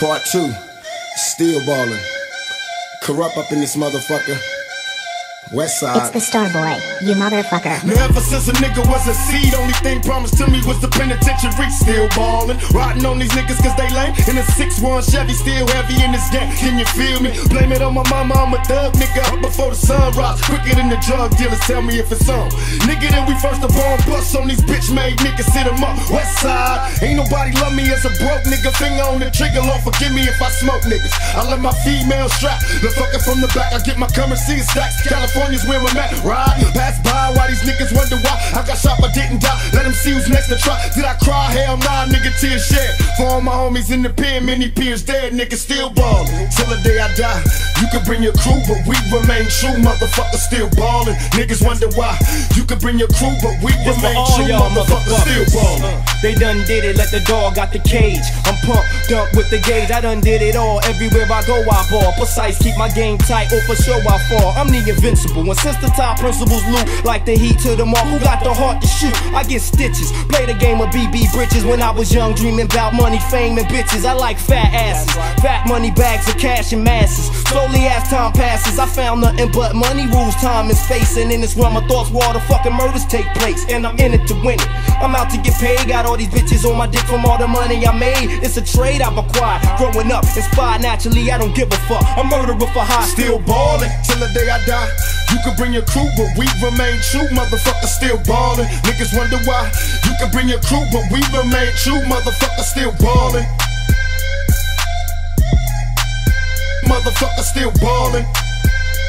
Part two, still ballin'. Kurupt up in this motherfucker. West side. It's the Star Boy, you motherfucker. Never since a nigga was a seed, only thing promised to me was the penitentiary. Still ballin', riding on these niggas cause they lame. In a 6-1 Chevy, still heavy in this game. Can you feel me? Blame it on my mama, I'm a thug nigga. Up before the sun rise, quicker than the drug dealers. Tell me if it's on. Nigga, then we first the bomb bust on these bitch made niggas. sit Sit 'em up, West side. Ain't nobody love me as a broke nigga. Finger on the trigger, Lord forgive me if I smoke niggas. I let my female strap, the fucker from the back. I get my currency in stacks. California's where I'm at. Ride, pass by while these niggas wonder why I got shot but didn't die. Let them see who's next to try. Did I cry? Hell nah, nigga, tears shed. For all my homies in the pen, many peers dead, niggas still ballin'. Bring your crew, but we remain true. Motherfuckers still ballin'. Niggas wonder why. You could bring your crew, but we for remain true. y'all Motherfuckers still motherfuckers. ballin'. Uh, They done did it, let the dog out the cage. I'm pumped, dumped with the gauge. I done did it all. Everywhere I go, I ball. Precise, keep my game tight, or for sure I fall. I'm the invincible. And since the top principles loot, like the heat to the mark, who got the heart to shoot? I get stitches. Play the game of BB Bridges when I was young, dreaming about money, fame, and bitches. I like fat asses, fat money bags of cash and masses. Slowly as time passes, I found nothing but money rules, time and space. And in this realm of thoughts, where all the fucking murders take place. And I'm in it to win it. I'm out to get paid, got all these bitches on my dick from all the money I made. It's a trade I've acquired. Growing up, inspired naturally, I don't give a fuck. I'm murderer for high. Still ballin' till the day I die. You can bring your crew, but we remain true. Motherfuckers still ballin'. Niggas wonder why. You can bring your crew, but we remain true. Motherfuckers still ballin'. Motherfuckers still ballin'.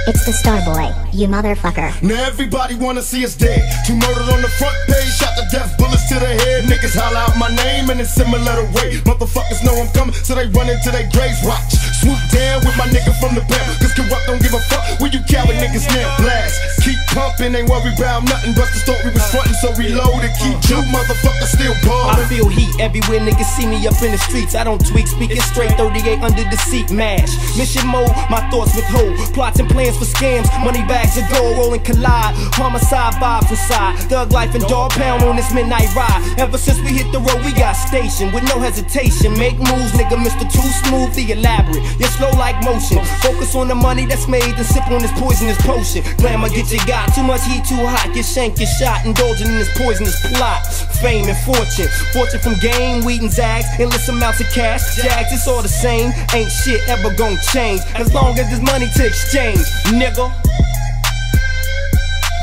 It's the Star Boy, you motherfucker. Now everybody wanna see us dead. Two murdered on the front page, shot the death bullets to the head. Niggas holler out my name in a similar way. Motherfuckers know I'm coming, so they run into their graves. Watch, swoop down with my nigga from the bell. Cause Kurupt don't give a fuck where you coward niggas now. Blast, keep pumping, ain't worry about nothing. Bust the story was frontin', so reload and keep you motherfuckers still I ballin'. feel heat everywhere niggas see me up in the streets. I don't tweak, speaking straight 38 under the seat, mash. Mission mode, my thoughts withhold. Plots and plans for scams, money bags of gold rolling collide. Homicide vibes inside. Thug life and Dogg Pound on this midnight ride. Ever since we hit the road, we got stationed with no hesitation. Make moves, nigga, Mr. Too Smooth, the elaborate. You're slow like motion. Focus on the money that's made and sip on this poisonous potion. Glamour get you got too much heat, too hot. Get shanked, get shot, indulging in this poisonous plot. Fame and fortune, fortune from game, weed and zags, endless amounts of cash. Jags, it's all the same. Ain't shit ever gonna change as long as there's money to exchange, nigga.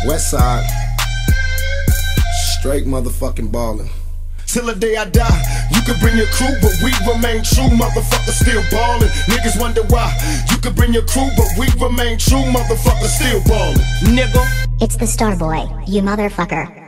West side, straight motherfucking ballin'. Till the day I die, you could bring your crew, but we remain true. Motherfuckers still ballin'. Niggas wonder why. You could bring your crew, but we remain true. Motherfuckers still ballin'. Nigga. It's the Star Boy, you motherfucker.